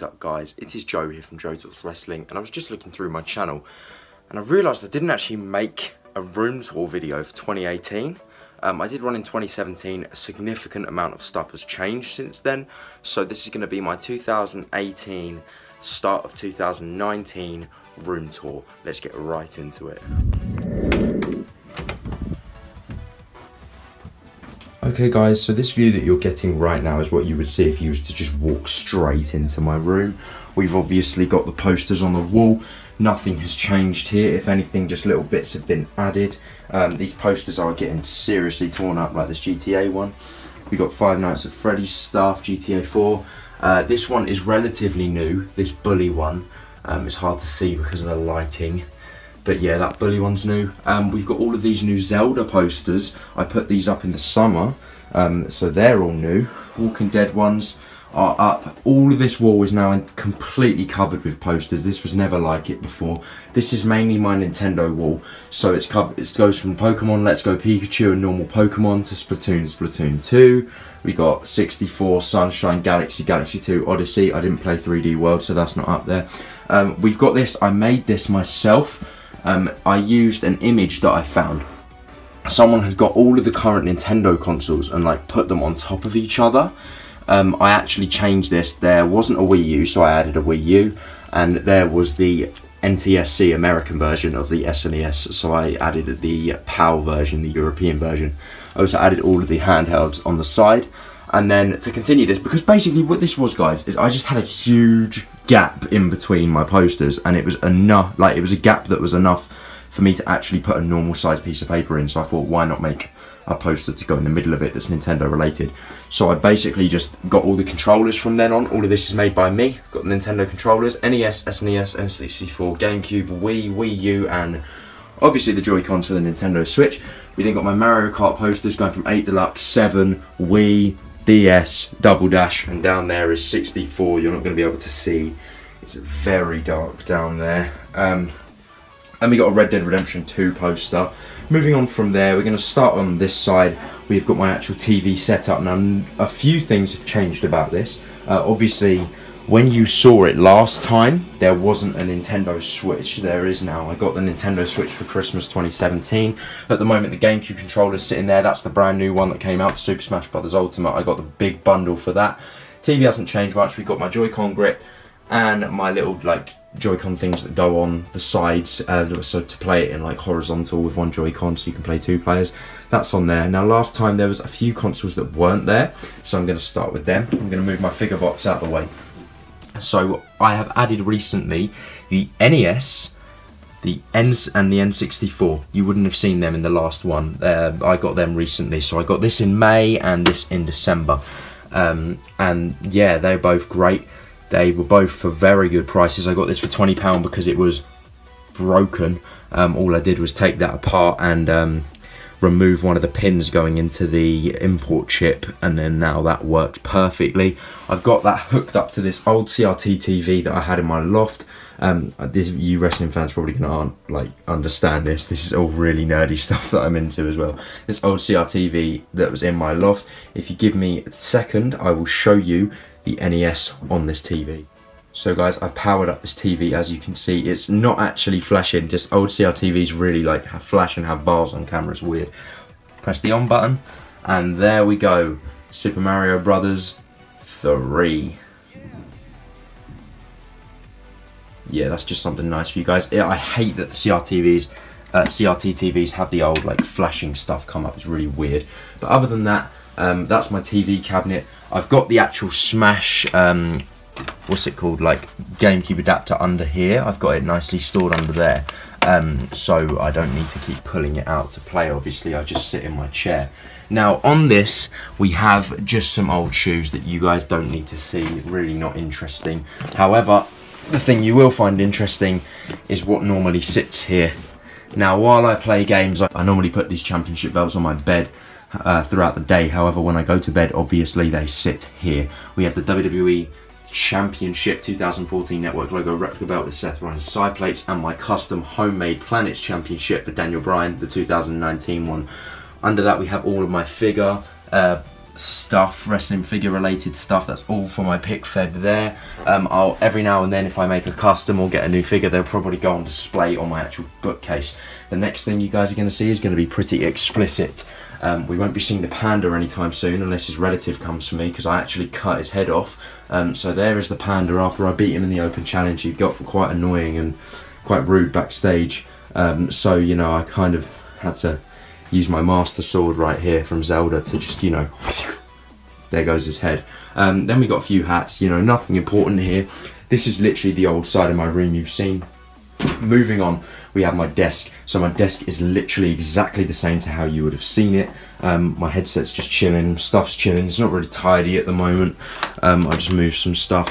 is up guys? It is Joe here from Joe Talks Wrestling and I was just looking through my channel and I realised I didn't actually make a room tour video for 2018. Um, I did one in 2017, a significant amount of stuff has changed since then so this is going to be my 2018 start of 2019 room tour. Let's get right into it. Okay guys, so this view that you're getting right now is what you would see if you was to just walk straight into my room. We've obviously got the posters on the wall. Nothing has changed here. If anything, just little bits have been added. Um, these posters are getting seriously torn up, like this GTA one. We've got Five Nights at Freddy's stuff, GTA 4. Uh, this one is relatively new, this bully one. Um, it's hard to see because of the lighting. But yeah, that bully one's new. Um, we've got all of these new Zelda posters. I put these up in the summer, um, so they're all new. Walking Dead ones are up. All of this wall is now completely covered with posters. This was never like it before. This is mainly my Nintendo wall. So it's covered, it goes from Pokemon Let's Go Pikachu and normal Pokemon to Splatoon, Splatoon 2. We got 64, Sunshine, Galaxy, Galaxy 2, Odyssey. I didn't play 3D World, so that's not up there. Um, we've got this, I made this myself um, I used an image that I found. Someone had got all of the current Nintendo consoles and like put them on top of each other. Um, I actually changed this. There wasn't a Wii U, so I added a Wii U, and there was the NTSC American version of the SNES, so I added the PAL version, the European version. I also added all of the handhelds on the side, and then to continue this, because basically what this was, guys, is I just had a huge gap in between my posters and it was enough like it was a gap that was enough for me to actually put a normal size piece of paper in. So I thought why not make a poster to go in the middle of it that's Nintendo related? So I basically just got all the controllers from then on. All of this is made by me. Got Nintendo controllers NES, SNES, N64, GameCube, Wii, Wii U and obviously the Joy-Cons for the Nintendo Switch. We then got my Mario Kart posters going from 8 Deluxe, 7, Wii, DS Double Dash. And down there is 64 you're not going to be able to see. It's very dark down there. Um, and we got a Red Dead Redemption 2 poster. Moving on from there we're going to start on this side. We've got my actual TV setup now a few things have changed about this. Uh, obviously when you saw it last time, there wasn't a Nintendo Switch. There is now. I got the Nintendo Switch for Christmas 2017. At the moment, the GameCube controller is sitting there. That's the brand new one that came out for Super Smash Bros. Ultimate. I got the big bundle for that. TV hasn't changed much. We've got my Joy-Con grip and my little like Joy-Con things that go on the sides uh, so to play it in like horizontal with one Joy-Con so you can play two players that's on there now last time there was a few consoles that weren't there so I'm going to start with them I'm going to move my figure box out of the way so I have added recently the NES, the N's and the N64. You wouldn't have seen them in the last one. Uh, I got them recently. So I got this in May and this in December. Um, and yeah, they're both great. They were both for very good prices. I got this for £20 because it was broken. Um, all I did was take that apart and um, remove one of the pins going into the import chip and then now that worked perfectly. I've got that hooked up to this old CRT TV that I had in my loft. Um, this you wrestling fans probably gonna like understand this. This is all really nerdy stuff that I'm into as well. This old CRTV that was in my loft. If you give me a second, I will show you the NES on this TV. So guys, I've powered up this TV as you can see. It's not actually flashing, just old CRTVs really like have flash and have bars on camera, it's weird. Press the on button and there we go. Super Mario Brothers 3. Yeah, that's just something nice for you guys. I hate that the CRTVs, uh, CRT TVs have the old like flashing stuff come up. It's really weird. But other than that, um, that's my TV cabinet. I've got the actual Smash um, what's it called like GameCube adapter under here. I've got it nicely stored under there. Um, so I don't need to keep pulling it out to play obviously. I just sit in my chair. Now on this we have just some old shoes that you guys don't need to see. Really not interesting. However the thing you will find interesting is what normally sits here. Now while I play games I normally put these championship belts on my bed uh, throughout the day. However when I go to bed obviously they sit here. We have the WWE Championship 2014 Network logo replica belt with Seth Rollins side plates and my custom homemade Planets Championship for Daniel Bryan, the 2019 one. Under that we have all of my figure, uh, stuff, wrestling figure related stuff. That's all for my pick fed there. Um, I'll every now and then, if I make a custom or get a new figure, they'll probably go on display on my actual bookcase. The next thing you guys are going to see is going to be pretty explicit. Um, we won't be seeing the panda anytime soon unless his relative comes for me because I actually cut his head off. Um, so there is the panda after I beat him in the open challenge. He got quite annoying and quite rude backstage. Um, so, you know, I kind of had to use my master sword right here from Zelda to just, you know, there goes his head. Um, then we got a few hats, you know, nothing important here. This is literally the old side of my room you've seen. Moving on, we have my desk. So my desk is literally exactly the same to how you would have seen it. Um, my headset's just chilling, stuff's chilling. It's not really tidy at the moment. Um, I just moved some stuff.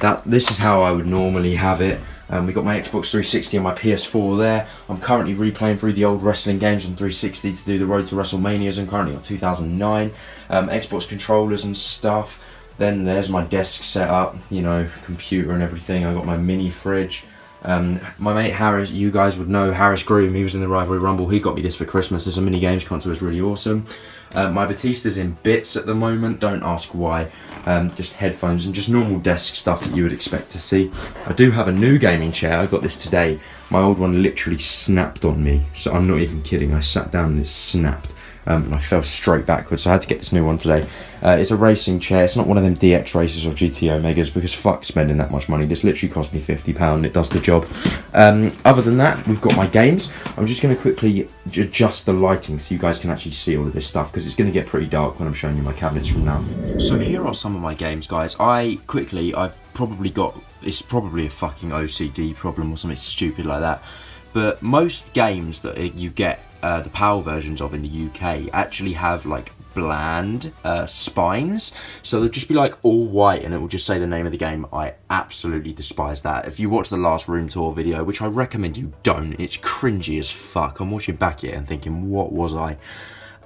That This is how I would normally have it. Um, we got my Xbox 360 and my PS4 there. I'm currently replaying through the old wrestling games on 360 to do the Road to WrestleManias. I'm currently on 2009. Um, Xbox controllers and stuff. Then there's my desk set up, you know, computer and everything. I got my mini fridge. Um, my mate Harris, you guys would know Harris Groom, he was in the Rivalry Rumble, he got me this for Christmas. It's a mini games console, it's really awesome. Uh, my Batista's in bits at the moment, don't ask why. Um, just headphones and just normal desk stuff that you would expect to see. I do have a new gaming chair, I got this today. My old one literally snapped on me, so I'm not even kidding. I sat down and it snapped um, and I fell straight backwards. So I had to get this new one today. Uh, it's a racing chair. It's not one of them DXRacers or GT Omegas because fuck spending that much money. This literally cost me £50. It does the job. Um, other than that, we've got my games. I'm just going to quickly adjust the lighting so you guys can actually see all of this stuff because it's going to get pretty dark when I'm showing you my cabinets from now. So here are some of my games, guys. I quickly, I've probably got, it's probably a fucking OCD problem or something stupid like that. But most games that you get uh, the PAL versions of in the UK actually have like bland uh, spines. So they'll just be like all white and it will just say the name of the game. I absolutely despise that. If you watch the last room tour video which I recommend you don't it's cringy as fuck. I'm watching back it and thinking what was I?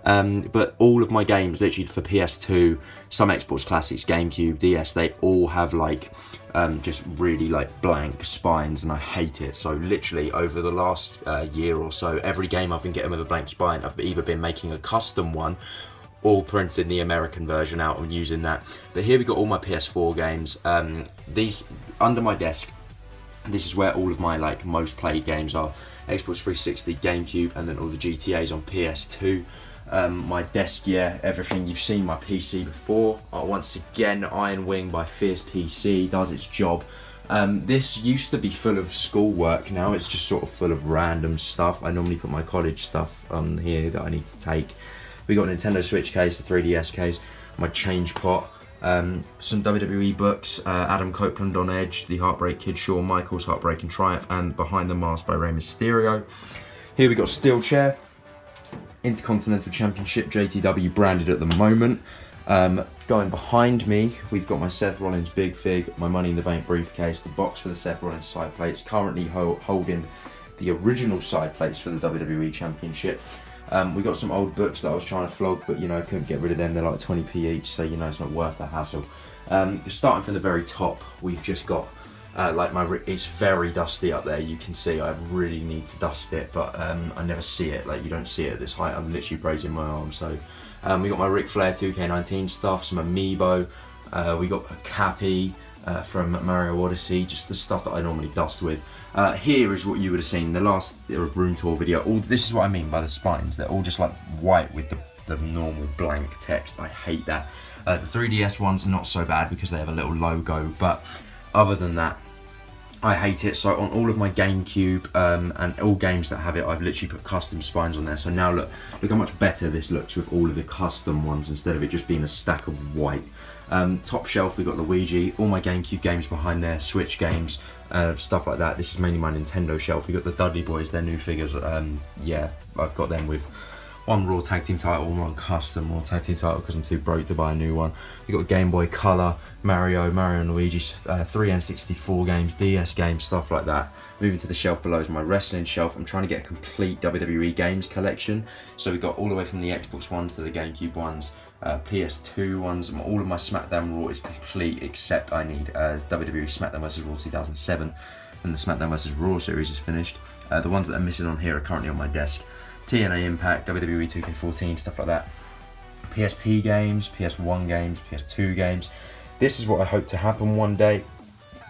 Um, but all of my games, literally for PS2, some Xbox Classics, GameCube, DS, they all have like um, just really like blank spines and I hate it. So literally over the last uh, year or so, every game I've been getting with a blank spine, I've either been making a custom one or printing the American version out and using that. But here we got all my PS4 games. Um, these under my desk, this is where all of my like most played games are. Xbox 360, GameCube, and then all the GTAs on PS2. Um, my desk, yeah, everything you've seen my PC before. Uh, once again, Iron Wing by Fierce PC does its job. Um, this used to be full of schoolwork, now it's just sort of full of random stuff. I normally put my college stuff on here that I need to take. We got a Nintendo Switch case, a 3DS case, my change pot, um, some WWE books, uh, Adam Copeland on Edge, The Heartbreak Kid, Shawn Michaels, Heartbreak and Triumph, and Behind the Mask by Rey Mysterio. Here we got Steel Chair, Intercontinental Championship JTW branded at the moment. Um, going behind me, we've got my Seth Rollins Big Fig, my Money in the Bank briefcase, the box for the Seth Rollins side plates, currently ho holding the original side plates for the WWE Championship. Um, we got some old books that I was trying to flog, but you know, I couldn't get rid of them. They're like 20p each, so you know, it's not worth the hassle. Um, starting from the very top, we've just got uh, like my, it's very dusty up there. You can see I really need to dust it, but um, I never see it. Like you don't see it at this height. I'm literally braising my arm. So um, we got my Ric Flair 2K19 stuff, some amiibo. Uh, we got a Cappy uh, from Mario Odyssey, just the stuff that I normally dust with. Uh, here is what you would have seen in the last room tour video. All this is what I mean by the spines. They're all just like white with the, the normal blank text. I hate that. Uh, the 3DS ones are not so bad because they have a little logo, but other than that, I hate it. So on all of my GameCube um, and all games that have it, I've literally put custom spines on there. So now look, look how much better this looks with all of the custom ones instead of it just being a stack of white. Um, top shelf, we've got Luigi, all my GameCube games behind there, Switch games, uh, stuff like that. This is mainly my Nintendo shelf. We've got the Dudley Boys, their new figures. Um, yeah, I've got them with one Raw Tag Team title, one custom Raw Tag Team title because I'm too broke to buy a new one. You got Game Boy Color, Mario, Mario and Luigi, uh, 3 N64 games, DS games, stuff like that. Moving to the shelf below is my wrestling shelf. I'm trying to get a complete WWE games collection. So we've got all the way from the Xbox ones to the GameCube ones, uh, PS2 ones, all of my SmackDown Raw is complete except I need uh, WWE SmackDown vs Raw 2007 and the SmackDown vs Raw series is finished. Uh, the ones that are missing on here are currently on my desk. TNA Impact, WWE 2K14, stuff like that. PSP games, PS1 games, PS2 games. This is what I hope to happen one day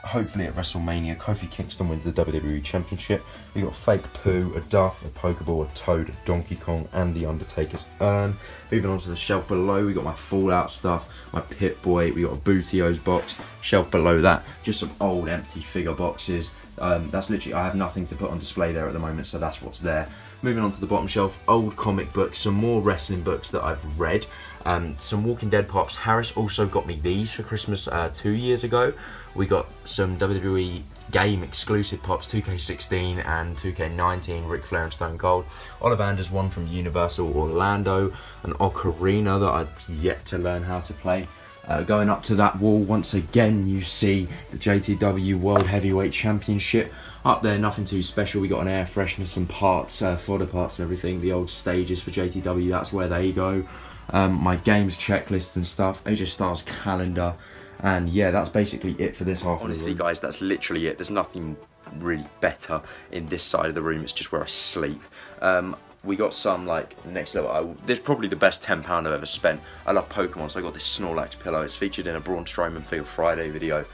hopefully at WrestleMania, Kofi Kingston wins the WWE Championship. We got Fake Pooh, a Duff, a Pokeball, a Toad, a Donkey Kong, and the Undertaker's urn. Moving on to the shelf below, we got my Fallout stuff, my Pip-Boy, we got a Bootio's box. Shelf below that, just some old empty figure boxes. Um, that's literally, I have nothing to put on display there at the moment, so that's what's there. Moving on to the bottom shelf, old comic books, some more wrestling books that I've read, um, some Walking Dead pops. Harris also got me these for Christmas uh, two years ago. We got some WWE game exclusive pops 2K16 and 2K19 Ric Flair and Stone Cold. Ollivander's one from Universal Orlando, an Ocarina that I've yet to learn how to play. Uh, going up to that wall, once again, you see the JTW World Heavyweight Championship. Up there, nothing too special. We got an air freshener, some parts, uh, fodder parts and everything. The old stages for JTW, that's where they go. Um, my games checklist and stuff. AJ Styles calendar. And yeah, that's basically it for this half Honestly, guys, that's literally it. There's nothing really better in this side of the room. It's just where I sleep. Um, we got some like next level. I, this is probably the best £10 I've ever spent. I love Pokemon, so I got this Snorlax pillow. It's featured in a Braun Strowman Feel Friday video.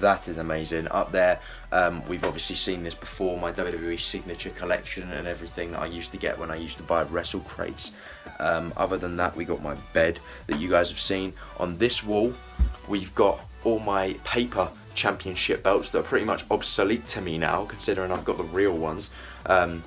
That is amazing. Up there, um, we've obviously seen this before, my WWE Signature Collection and everything that I used to get when I used to buy Wrestle Crates. Um, other than that, we got my bed that you guys have seen. On this wall, we've got all my paper championship belts that are pretty much obsolete to me now, considering I've got the real ones. Um,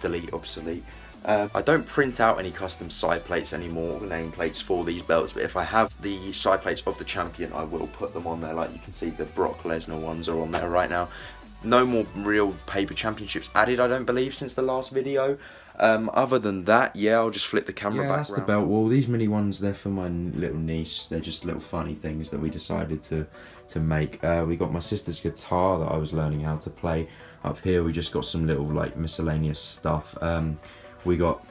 delete obsolete. Uh, I don't print out any custom side plates anymore, name plates for these belts, but if I have the side plates of the champion, I will put them on there. Like you can see, the Brock Lesnar ones are on there right now. No more real paper championships added, I don't believe, since the last video. Um, other than that, yeah, I'll just flip the camera yeah, back that's around. the belt wall. These mini ones, they're for my little niece. They're just little funny things that we decided to to make. Uh, we got my sister's guitar that I was learning how to play. Up here, we just got some little like miscellaneous stuff. Um, we got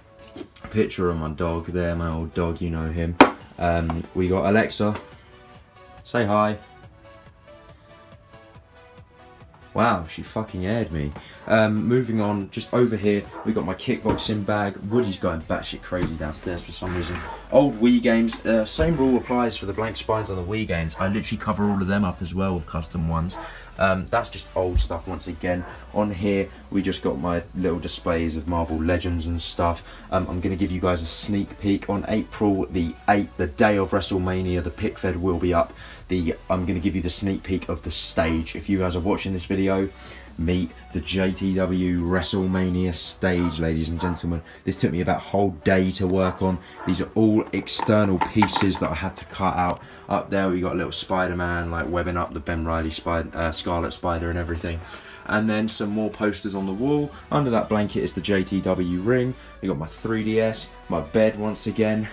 a picture of my dog there, my old dog, you know him. Um, we got Alexa. Say hi. Wow, she fucking aired me. Um, moving on, just over here, we got my kickboxing bag. Woody's going batshit crazy downstairs for some reason. Old Wii games, uh, same rule applies for the blank spines on the Wii games. I literally cover all of them up as well with custom ones. Um, that's just old stuff once again. On here, we just got my little displays of Marvel Legends and stuff. Um, I'm going to give you guys a sneak peek on April the 8th, the day of WrestleMania. The pick fed will be up. The I'm going to give you the sneak peek of the stage. If you guys are watching this video, meet the JTW WrestleMania stage, ladies and gentlemen. This took me about a whole day to work on. These are all external pieces that I had to cut out. Up there we got a little Spider-Man, like webbing up the Ben Reilly spider, uh, Scarlet Spider and everything. And then some more posters on the wall. Under that blanket is the JTW ring. We got my 3DS, my bed once again.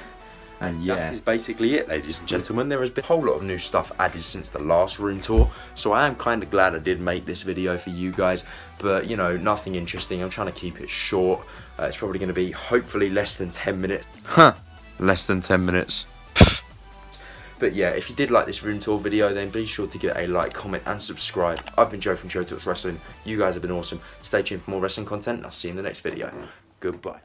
And yeah, that is basically it, ladies and gentlemen. There has been a whole lot of new stuff added since the last room tour, so I am kind of glad I did make this video for you guys. But, you know, nothing interesting. I'm trying to keep it short. Uh, it's probably going to be, hopefully, less than 10 minutes. Huh, less than 10 minutes. But yeah, if you did like this room tour video, then be sure to give it a like, comment, and subscribe. I've been Joe from Joe Talks Wrestling. You guys have been awesome. Stay tuned for more wrestling content. I'll see you in the next video. Goodbye.